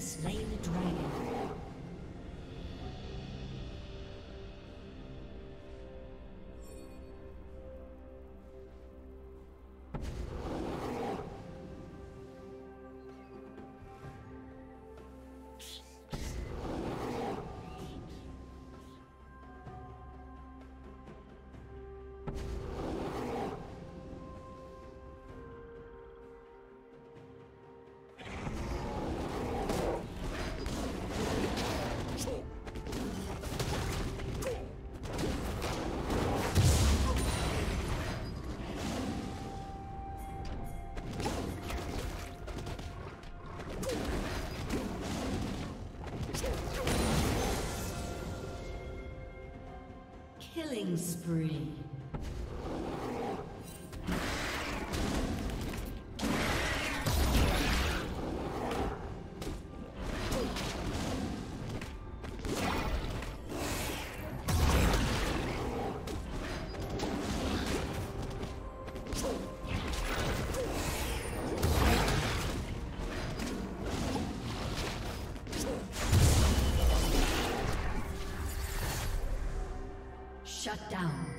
Slain the dragon. Killing spree. Shut down.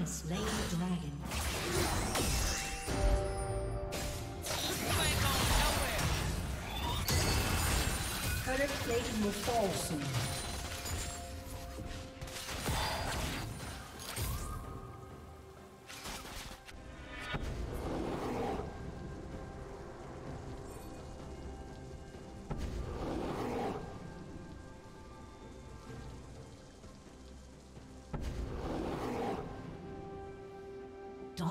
Has slain the dragon. Turret plating will fall soon.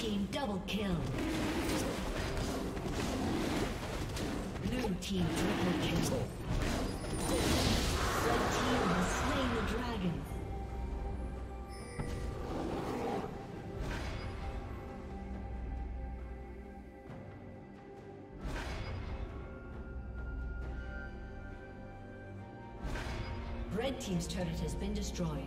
team double kill. Blue team triple kill. Red team has slain the dragon. Red team's turret has been destroyed.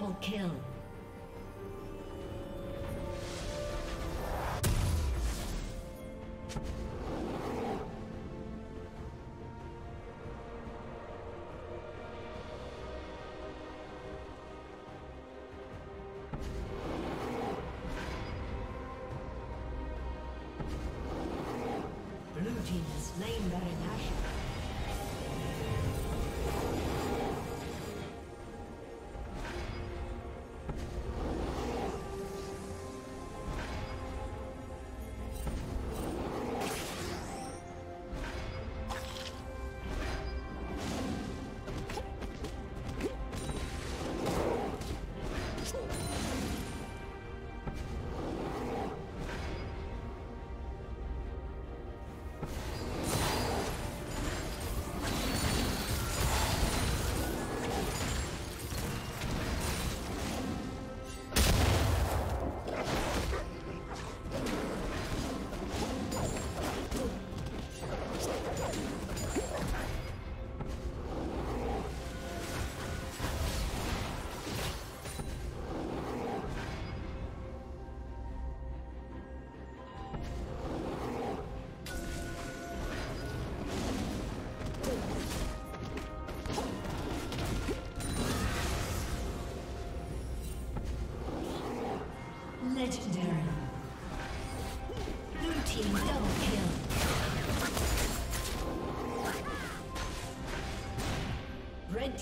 double kill.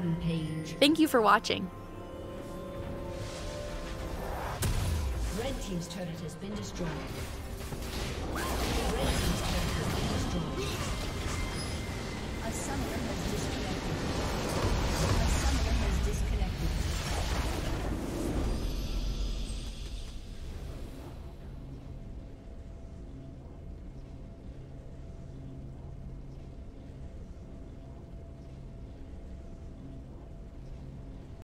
Rampage. Thank you for watching. Red Team's turret has been destroyed.